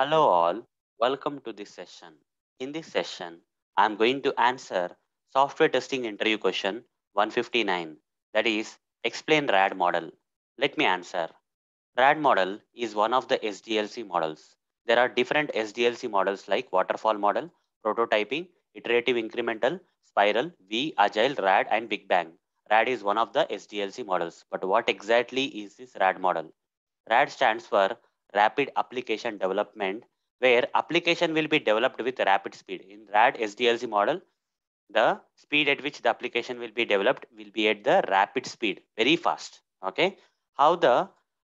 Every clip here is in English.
Hello all, welcome to this session. In this session, I am going to answer software testing interview question 159 that is explain RAD model. Let me answer. RAD model is one of the SDLC models. There are different SDLC models like waterfall model, prototyping, iterative incremental, spiral, V, agile, RAD and Big Bang. RAD is one of the SDLC models. But what exactly is this RAD model? RAD stands for rapid application development, where application will be developed with rapid speed. In RAD SDLC model, the speed at which the application will be developed will be at the rapid speed, very fast. Okay. How the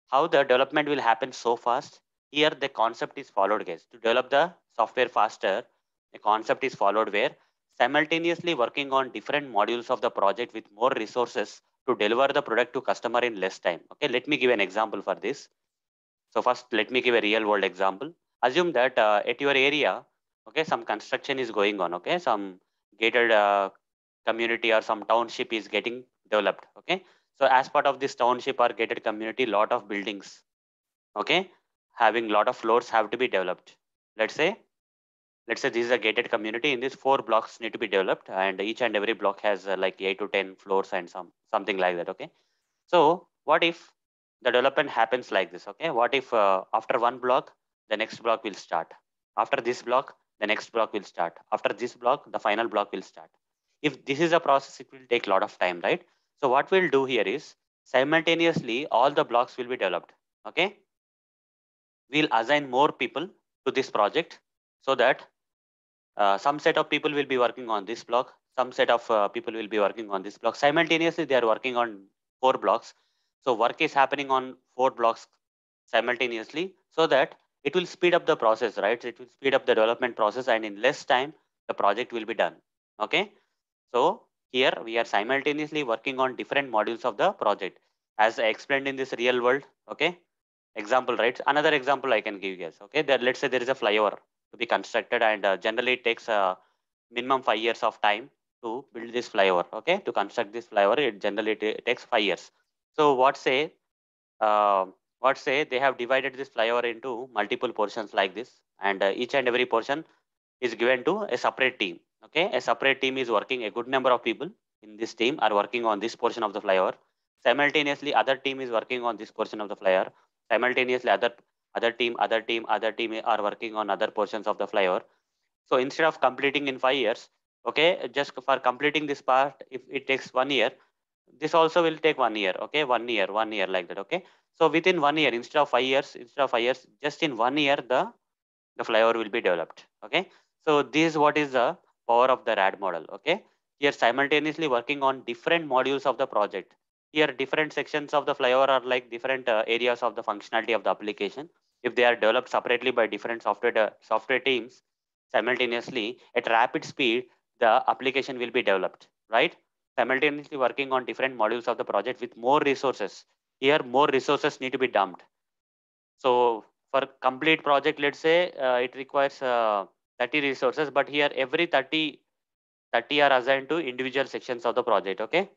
how the development will happen so fast? Here the concept is followed, guys. To develop the software faster, the concept is followed where simultaneously working on different modules of the project with more resources to deliver the product to customer in less time. Okay, let me give an example for this. So first, let me give a real world example. Assume that uh, at your area, okay, some construction is going on. Okay, some gated uh, community or some township is getting developed. Okay, so as part of this township or gated community, lot of buildings, okay, having a lot of floors have to be developed. Let's say, let's say this is a gated community. In this, four blocks need to be developed, and each and every block has uh, like eight to ten floors and some something like that. Okay, so what if the development happens like this okay? What if uh, after one block the next block will start? After this block the next block will start. After this block the final block will start. If this is a process it will take a lot of time right? So what we'll do here is simultaneously all the blocks will be developed okay? We'll assign more people to this project so that uh, some set of people will be working on this block some set of uh, people will be working on this block. Simultaneously they are working on four blocks so work is happening on four blocks simultaneously so that it will speed up the process, right? It will speed up the development process and in less time, the project will be done. Okay. So here we are simultaneously working on different modules of the project as I explained in this real world. Okay. Example, right? Another example I can give you guys. Okay. There, let's say there is a flyover to be constructed and uh, generally it takes a uh, minimum five years of time to build this flyover. Okay. To construct this flyover, it generally takes five years. So what say, uh, what say they have divided this flyover into multiple portions like this and uh, each and every portion is given to a separate team. Okay, a separate team is working, a good number of people in this team are working on this portion of the flyover. Simultaneously, other team is working on this portion of the flyover. Simultaneously, other other team, other team, other team are working on other portions of the flyover. So instead of completing in five years, okay, just for completing this part, if it takes one year, this also will take one year okay? One year one year like that okay? So within one year instead of five years instead of five years just in one year the the flyover will be developed okay? So this is what is the power of the rad model okay? Here simultaneously working on different modules of the project. Here different sections of the flyover are like different uh, areas of the functionality of the application. If they are developed separately by different software uh, software teams simultaneously at rapid speed the application will be developed right simultaneously working on different modules of the project with more resources. Here, more resources need to be dumped. So for complete project, let's say uh, it requires uh, 30 resources, but here every 30, 30 are assigned to individual sections of the project, okay?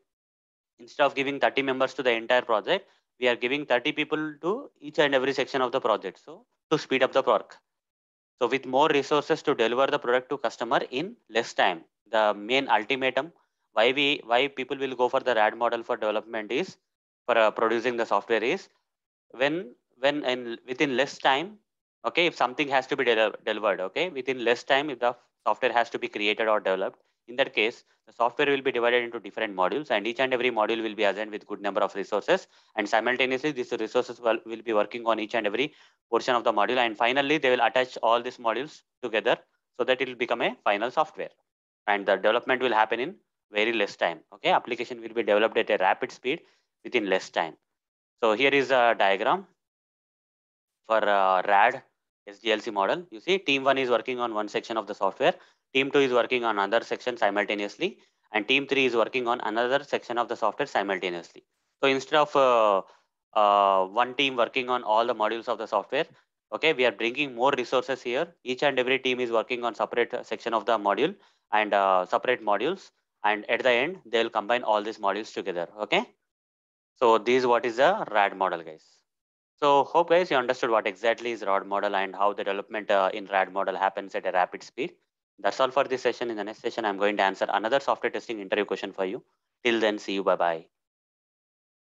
Instead of giving 30 members to the entire project, we are giving 30 people to each and every section of the project. So to speed up the work. So with more resources to deliver the product to customer in less time. The main ultimatum why we why people will go for the rad model for development is for uh, producing the software is when when in within less time okay if something has to be de delivered okay within less time if the software has to be created or developed in that case the software will be divided into different modules and each and every module will be assigned with good number of resources and simultaneously these resources will, will be working on each and every portion of the module and finally they will attach all these modules together so that it will become a final software and the development will happen in very less time. Okay, application will be developed at a rapid speed within less time. So here is a diagram for uh, RAD SDLC model. You see team one is working on one section of the software. Team two is working on another section simultaneously and team three is working on another section of the software simultaneously. So instead of uh, uh, one team working on all the modules of the software, okay, we are bringing more resources here. Each and every team is working on separate section of the module and uh, separate modules and at the end they'll combine all these modules together okay so this is what is the rad model guys So hope guys you understood what exactly is RAD model and how the development uh, in RAD model happens at a rapid speed. That's all for this session. In the next session, I'm going to answer another software testing interview question for you. Till then, see you. Bye-bye.